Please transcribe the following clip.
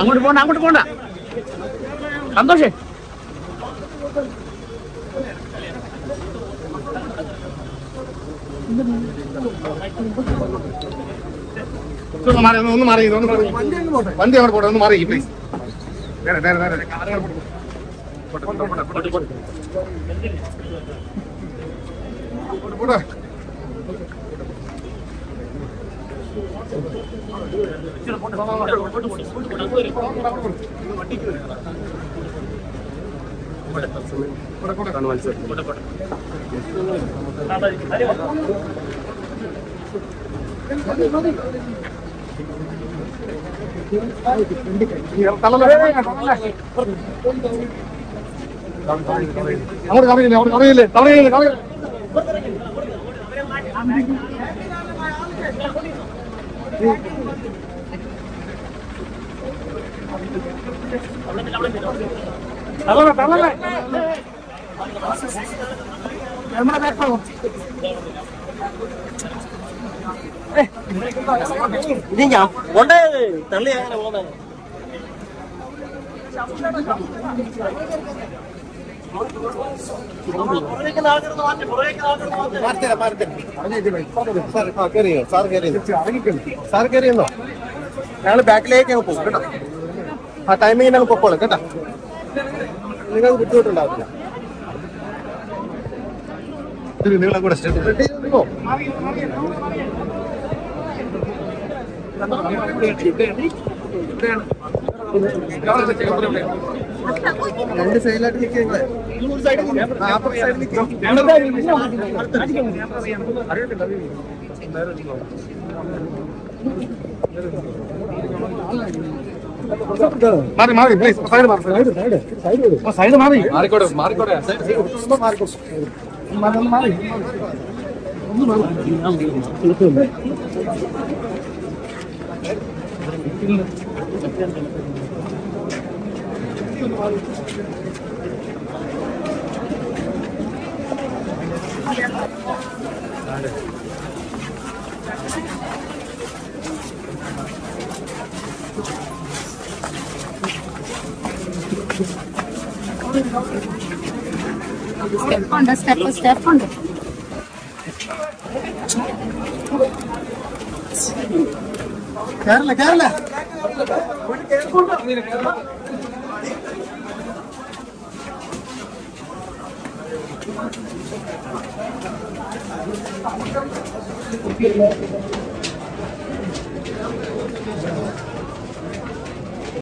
അങ്ങോട്ട് പോണ്ട അങ്ങോട്ട് പോണ്ട. സന്തോഷേ. ഒന്ന് മാറി ഒന്ന് മാറി ഒന്ന് മാറി. വണ്ടി അങ്ങോട്ട് പോട്ടെ ഒന്ന് മാറി പ്ലീസ് നേരെ നേരെ നേരെ. കാറ് അങ്ങോട്ട് പോട്ടെ. പോട്ടെ, പോട്ടെ, പോട്ടെ, പോട്ടെ, പോട്ടെ. പോട്ടെ, പോട്ടെ. അങ്ങോട്ട് കറിയില്ലേ അങ്ങോട്ട് കറിയില്ലേ കറിയില്ലേ കറങ്ങില്ലേ തള്ളല്ലേ തള്ളല്ലേ നമ്മുടെ ബാക്ക് ഭാഗം ഇത് ഞാൻ കൊണ്ടേ തള്ളി അങ്ങനെ പോന്നെ സാർ കയറിയെന്നോ ഞങ്ങൾ ബാക്കിലേക്ക് അങ്ങ് പോകും കേട്ടോ. ആ ടൈമിങ്ങിന് അങ്ങ് പൊക്കോളാം കേട്ടോ. നിങ്ങൾ ബുദ്ധിമുട്ടുണ്ടാവില്ല നിങ്ങളെ കൂടെ സ്റ്റെപ്പ് രണ്ട് സൈഡിലായിട്ട് മാറി മാറി പ്ലീസ് സൈഡ് മാറി സൈഡ് സൈഡ് സൈഡ് സൈഡ് മാറി. മാറിക്കോട്ടെ മാറിക്കോട്ടെ. ഒന്ന് മാറിക്കോട്ടെ മാറി. ഒന്ന് മാറി. step on the step step on. the Kerala Kerala